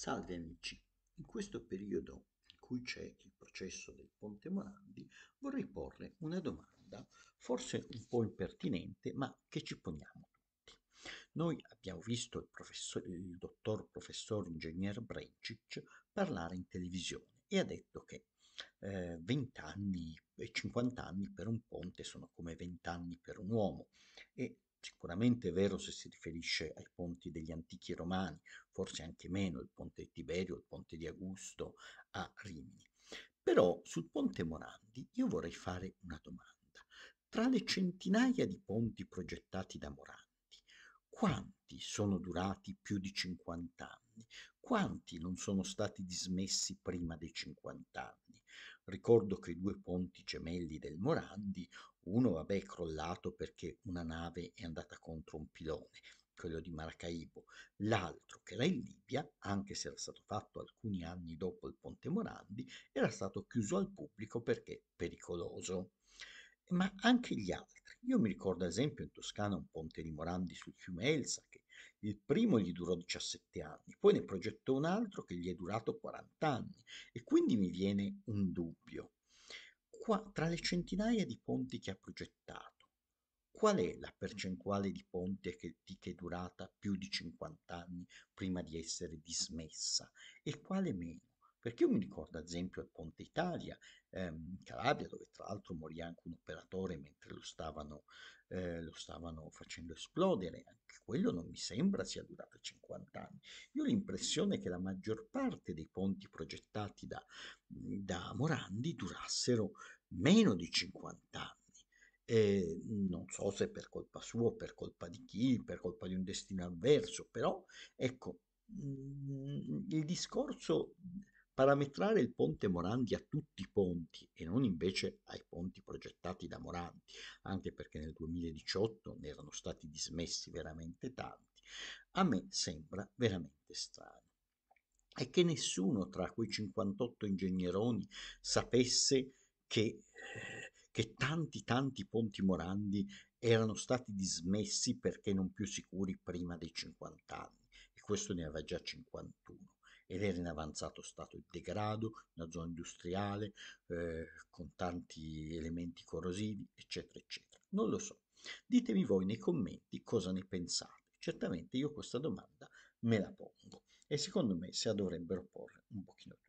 Salve amici, in questo periodo in cui c'è il processo del Ponte Morandi vorrei porre una domanda, forse un po' impertinente, ma che ci poniamo tutti. Noi abbiamo visto il, professor, il dottor professor ingegner Brencic parlare in televisione e ha detto che eh, 20 anni e 50 anni per un ponte sono come 20 anni per un uomo e Sicuramente è vero se si riferisce ai ponti degli antichi romani, forse anche meno il ponte di Tiberio, il ponte di Augusto a Rimini. Però sul ponte Morandi io vorrei fare una domanda. Tra le centinaia di ponti progettati da Morandi, quanti sono durati più di 50 anni? Quanti non sono stati dismessi prima dei 50 anni? Ricordo che i due ponti gemelli del Morandi, uno vabbè è crollato perché una nave è andata contro un pilone, quello di Maracaibo, l'altro che era in Libia, anche se era stato fatto alcuni anni dopo il ponte Morandi, era stato chiuso al pubblico perché pericoloso ma anche gli altri. Io mi ricordo ad esempio in Toscana un ponte di Morandi sul fiume Elsa, che il primo gli durò 17 anni, poi ne progettò un altro che gli è durato 40 anni e quindi mi viene un dubbio. Qua, tra le centinaia di ponti che ha progettato, qual è la percentuale di ponti che, di che è durata più di 50 anni prima di essere dismessa e quale meno? Perché io mi ricordo ad esempio al Ponte Italia, ehm, in Calabria, dove tra l'altro morì anche un operatore mentre lo stavano, eh, lo stavano facendo esplodere, anche quello non mi sembra sia durato 50 anni. Io ho l'impressione che la maggior parte dei ponti progettati da, da Morandi durassero meno di 50 anni. Eh, non so se per colpa sua, per colpa di chi, per colpa di un destino avverso, però ecco, mh, il discorso parametrare il ponte Morandi a tutti i ponti e non invece ai ponti progettati da Morandi, anche perché nel 2018 ne erano stati dismessi veramente tanti, a me sembra veramente strano. E che nessuno tra quei 58 ingegneroni sapesse che, eh, che tanti tanti ponti Morandi erano stati dismessi perché non più sicuri prima dei 50 anni e questo ne aveva già 51 ed era in avanzato stato di degrado, una zona industriale eh, con tanti elementi corrosivi, eccetera, eccetera. Non lo so. Ditemi voi nei commenti cosa ne pensate. Certamente io questa domanda me la pongo e secondo me se la dovrebbero porre un pochino.